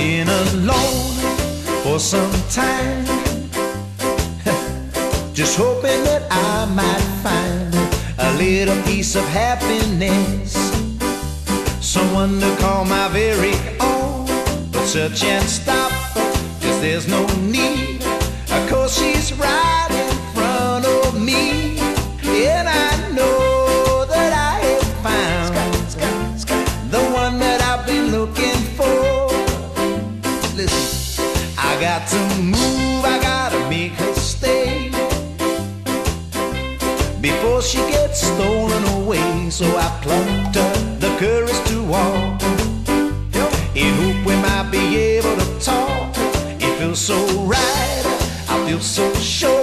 been alone for some time. Just hoping that I might find a little piece of happiness. Someone to call my very own. But search and stop, cause there's no need. To move, I gotta make her stay before she gets stolen away. So I plucked up the courage to walk in hope we might be able to talk. It feels so right, I feel so sure.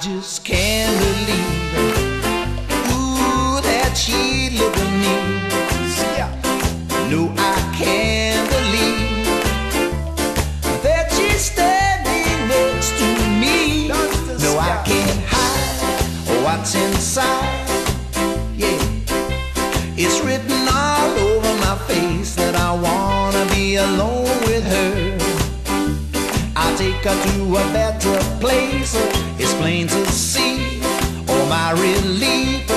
Just can't believe it. Ooh, that she looked at me. No, I can't believe that she's standing next to me. No, I can't hide what's inside. Yeah, it's written all over my face that I wanna be alone with. I'll take her to a better place. It's plain to see, oh my relief,